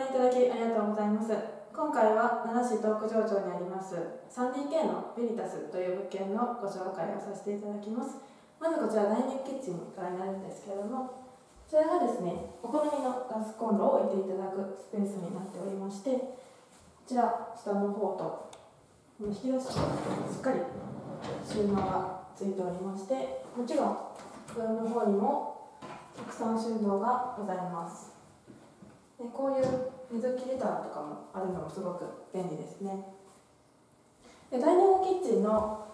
覧いただきありがとうございます。今回は奈良市東区条町にあります 3DK のベリタスという物件のご紹介をさせていただきます。まずこちらダイニングキッチンからになるんですけれどもこちらがですねお好みのガスコンロを置いていただくスペースになっておりましてこちら下の方と引き出ししっかり収納がついておりましてもちろん上の方にもたくさん収納がございます。でこういう水切り棚とかもあるのもすごく便利ですね。でダイニングキッチンの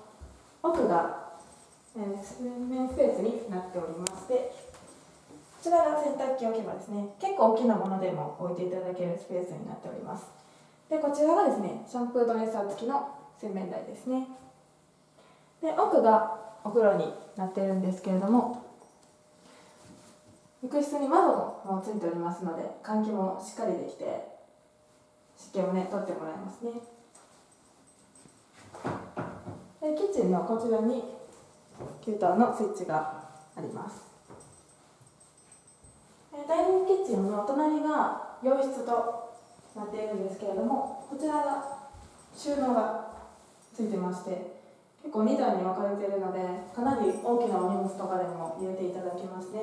奥が、え、洗面スペースになっておりましてこちらが洗濯機置き場ですね。結構大きなものでも置いていただけるスペースになっております。でこちらがですねシャンプードレッサー付きの洗面台ですね。で奥がお風呂になってるんですけれども浴室に窓もついておりますので換気もしっかりできて湿気をね取ってもらいますね。でキッチンのこちらに給湯のスイッチがあります。ダイニングキッチンの隣が洋室となっているんですけれどもこちらが収納がついてまして結構2段に分かれているのでかなり大きなお荷物とかでも入れていただけますね。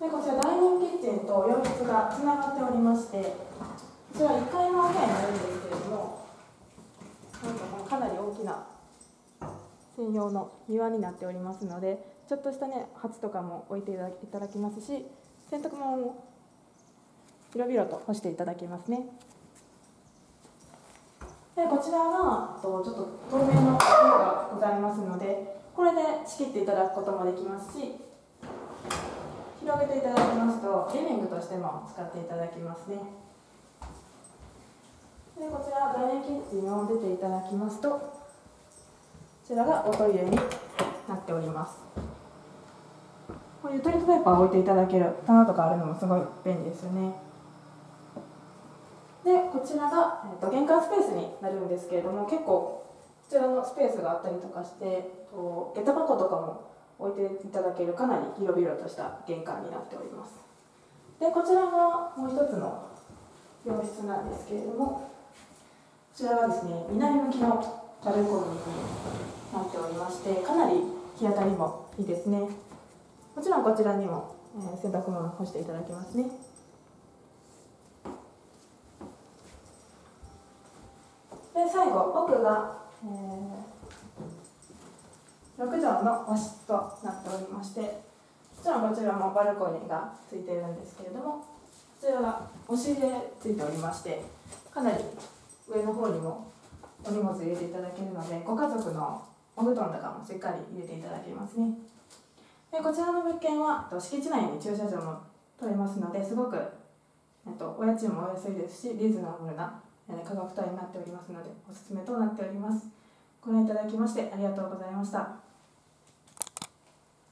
でこちらダイニングキッチンと洋室がつながっておりましてこちら1階のお部屋になるんですけれどもなんかかなり大きな専用の庭になっておりますのでちょっとしたね鉢とかも置いていただきますし洗濯物も広々と干していただけますね。でこちらがちょっと透明の色がございますのでこれで仕切っていただくこともできますし広げていただきますとリビングとしても使っていただきますね。でこちらダイニングキッチンを出ていただきますとこちらがおトイレになっております。こういうトイレットペーパーを置いていただける棚とかあるのもすごい便利ですよね。でこちらが、えーと、玄関スペースになるんですけれども結構こちらのスペースがあったりとかしてと下駄箱とかも置いていただけるかなり広々とした玄関になっております。でこちらがもう一つの洋室なんですけれどもこちらはですね南向きのバルコニーになっておりましてかなり日当たりもいいですね。もちろんこちらにも、えー、洗濯物干していただけますね。で最後奥が、えー、6畳の和室となっておりましてもちろんこちらもバルコニーがついているんですけれどもこちらが押し入れついておりましてかなり上の方にもお荷物入れていただけるのでご家族のお布団とかもしっかり入れていただけますね。でこちらの物件は敷地内に駐車場も取れますのですごくとお家賃もお安いですしリーズナブルな価格帯になっておりますのでおすすめとなっております。ご覧いただきましてありがとうございました。